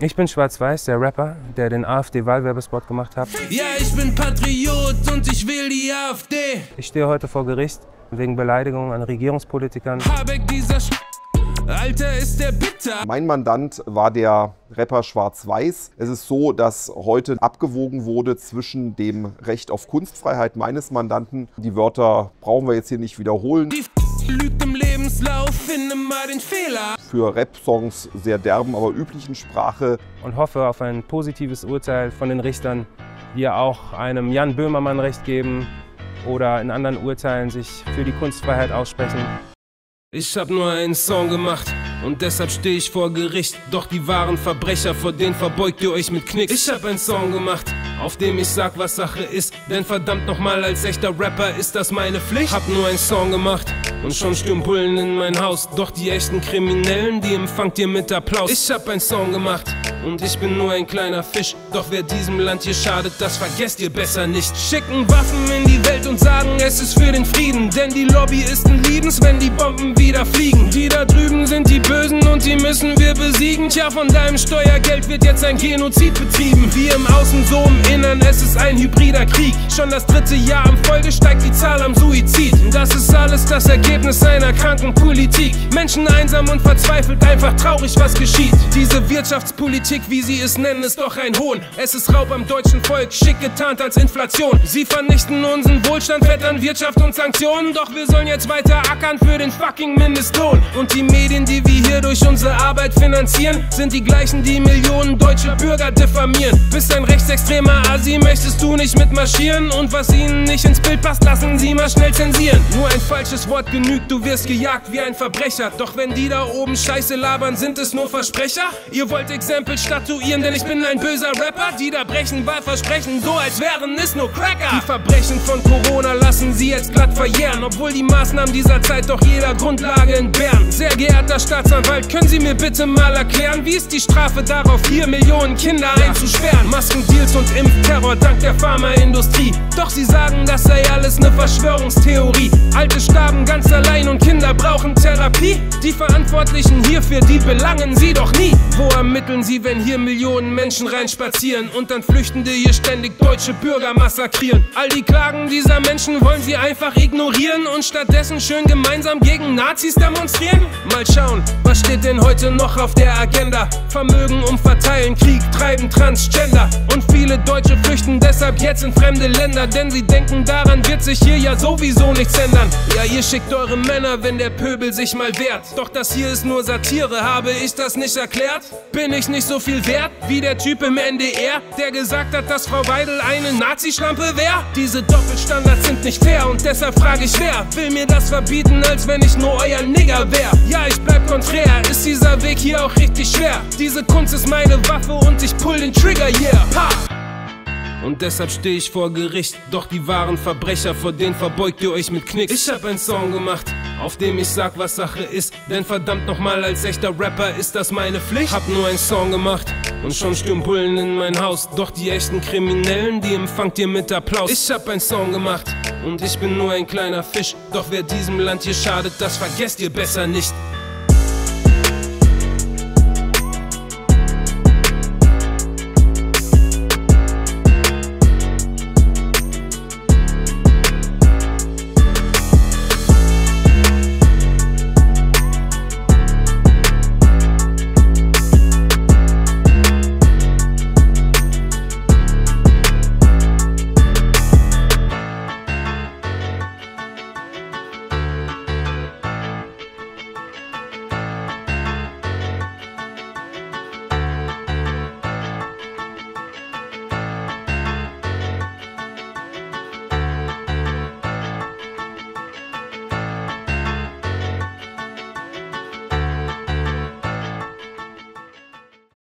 Ich bin Schwarz-Weiß, der Rapper, der den AfD-Wahlwerbespot gemacht hat. Ja, ich bin Patriot und ich will die AfD. Ich stehe heute vor Gericht wegen Beleidigung an Regierungspolitikern. Habeck, dieser Sch Alter, ist der bitter. Mein Mandant war der Rapper Schwarz-Weiß. Es ist so, dass heute abgewogen wurde zwischen dem Recht auf Kunstfreiheit meines Mandanten. Die Wörter brauchen wir jetzt hier nicht wiederholen. Die lügt im Lebenslauf, finde mal den Fehler. Für Rap-Songs sehr derben, aber üblichen Sprache. Und hoffe auf ein positives Urteil von den Richtern, die auch einem Jan Böhmermann Recht geben oder in anderen Urteilen sich für die Kunstfreiheit aussprechen. Ich hab nur einen Song gemacht und deshalb stehe ich vor Gericht. Doch die wahren Verbrecher, vor denen verbeugt ihr euch mit Knicks. Ich hab einen Song gemacht, auf dem ich sag, was Sache ist. Denn verdammt nochmal, als echter Rapper ist das meine Pflicht. Hab nur einen Song gemacht und schon stürmen Bullen in mein Haus. Doch die echten Kriminellen, die empfangt ihr mit Applaus. Ich hab einen Song gemacht und ich bin nur ein kleiner Fisch. Doch wer diesem Land hier schadet, das vergesst ihr besser nicht. Schicken Waffen in die Welt und sagen, es ist für den Frieden. Denn die Lobbyisten lieben's, wenn die Bomben wieder fliegen. Die da drüben sind und die müssen wir besiegen. Tja, von deinem Steuergeld wird jetzt ein Genozid betrieben. Wie im Außen, so im Innern, es ist ein hybrider Krieg. Schon das dritte Jahr im Folge steigt die Zahl am Suizid. Das ist alles das Ergebnis einer kranken Politik. Menschen einsam und verzweifelt, einfach traurig, was geschieht. Diese Wirtschaftspolitik, wie sie es nennen, ist doch ein Hohn. Es ist Raub am deutschen Volk, schick getarnt als Inflation. Sie vernichten unseren Wohlstand, fettern Wirtschaft und Sanktionen. Doch wir sollen jetzt weiter ackern für den fucking Mindestlohn. Und die Medien, die wir durch unsere Arbeit finanzieren, sind die gleichen, die Millionen deutsche Bürger diffamieren. Bist ein rechtsextremer Asi, möchtest du nicht mitmarschieren? Und was ihnen nicht ins Bild passt, lassen sie mal schnell zensieren. Nur ein falsches Wort genügt, du wirst gejagt wie ein Verbrecher. Doch wenn die da oben Scheiße labern, sind es nur Versprecher? Ihr wollt Exempel statuieren, denn ich bin ein böser Rapper. Die da brechen Wahlversprechen, so als wären es nur Cracker. Die Verbrechen von Corona lassen sie jetzt glatt verjähren, obwohl die Maßnahmen dieser Zeit doch jeder Grundlage entbehren. Sehr geehrter Staatsanwalt, können Sie mir bitte mal erklären, wie ist die Strafe darauf, hier Millionen Kinder einzusperren? Maskendeals und Impfterror dank der Pharmaindustrie. Doch sie sagen, das sei alles eine Verschwörungstheorie. Alte starben ganz allein und Kinder brauchen Therapie. Die Verantwortlichen hierfür, die belangen sie doch nie. Wo ermitteln sie, wenn hier Millionen Menschen reinspazieren und dann Flüchtende hier ständig deutsche Bürger massakrieren? All die Klagen dieser Menschen wollen sie einfach ignorieren und stattdessen schön gemeinsam gegen Nazis demonstrieren? Mal schauen, was steht denn heute noch auf der Agenda? Vermögen umverteilen, Krieg treiben Transgender. Und viele Deutsche flüchten deshalb jetzt in fremde Länder, denn sie denken, daran wird sich hier ja sowieso nichts ändern. Ja, ihr schickt eure Männer, wenn der Pöbel sich mal wehrt. Doch das hier ist nur Satire, habe ich das nicht erklärt? Bin ich nicht so viel wert wie der Typ im NDR, der gesagt hat, dass Frau Weidel eine Nazi-Schlampe wäre? Diese Doppelstandards sind nicht fair und deshalb frage ich, wer will mir das verbieten, als wenn ich nur euer Nigger wär? Ja, ich bleib konträr, ist dieser Weg hier auch richtig schwer. Diese Kunst ist meine Waffe und ich pull den Trigger, yeah. Und deshalb stehe ich vor Gericht. Doch die wahren Verbrecher, vor denen verbeugt ihr euch mit Knicks. Ich hab einen Song gemacht, auf dem ich sag, was Sache ist. Denn verdammt nochmal, als echter Rapper ist das meine Pflicht. Hab nur einen Song gemacht und schon stürmen Bullen in mein Haus. Doch die echten Kriminellen, die empfangt ihr mit Applaus. Ich hab einen Song gemacht und ich bin nur ein kleiner Fisch. Doch wer diesem Land hier schadet, das vergesst ihr besser nicht.